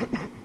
you.